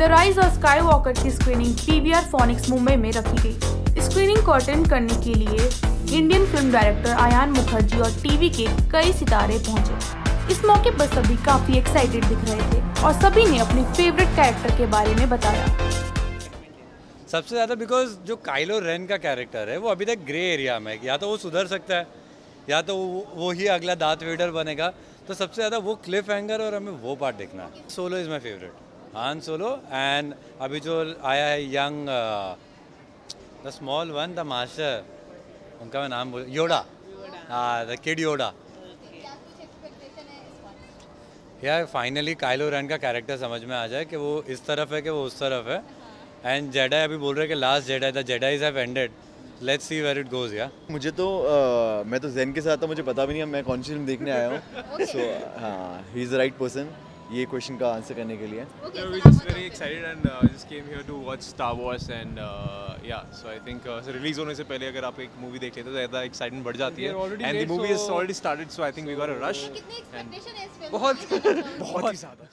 The rise of Skywalker की screening PVR Phoenix Mumbai में रखी गई। स्क्रीनिंग को अटेंड करने के लिए Indian film director Ayan Mukerji और टीवी के कई सितारे पहुँचे। इस मौके पर सभी काफ़ी एक्साइटेड दिख रहे थे और सभी ने अपने फेवरेट कैरेक्टर के बारे में बताया। सबसे ज़्यादा बिकॉज़ जो काइलो रेन का कैरेक्टर है, वो अभी तक ग्रे एरिया में या तो वो सुधर सकता है, या तो वो वो ही अगला दांत वेडर बनेगा। तो सबसे ज़्यादा वो क्लिफ हैंगर और हमें वो पार्ट देखना है। Solo is my favourite Han Solo and अभी जो आया है young the small one the master उनका मैं नाम बोल योडा हाँ द किड योडा यार फाइनली काइलो रेन का? कैरेक्टर समझ में आ जाए कि वो इस तरफ़ है कि वो उस तरफ़ है. एंड जेडा अभी बोल रहे हैं कि last Jedi the Jedis have ended let's see where it goes या मुझे तो अ, मैं तो जैन के साथ था मुझे पता भी नहीं है मैं कौन सी फ़िल्म देखने आया हूँ. सो हाँ he is the right person ये क्वेश्चन का आंसर करने के लिए। रिलीज़ होने से पहले अगर आप एक मूवी देख लेते ज़्यादा एक्साइटमेंट बढ़ जाती है। बहुत बहुत ही ज़्यादा।